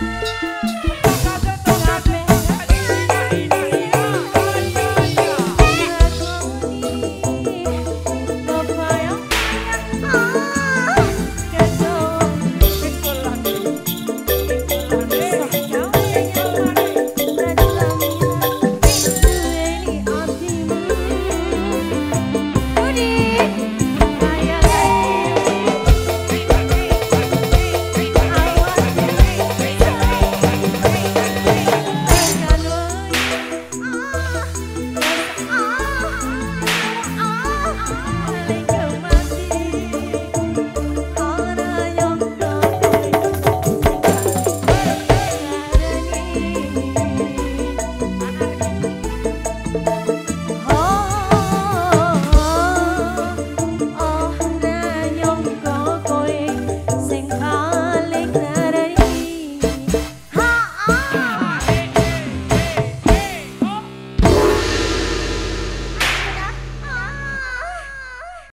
Música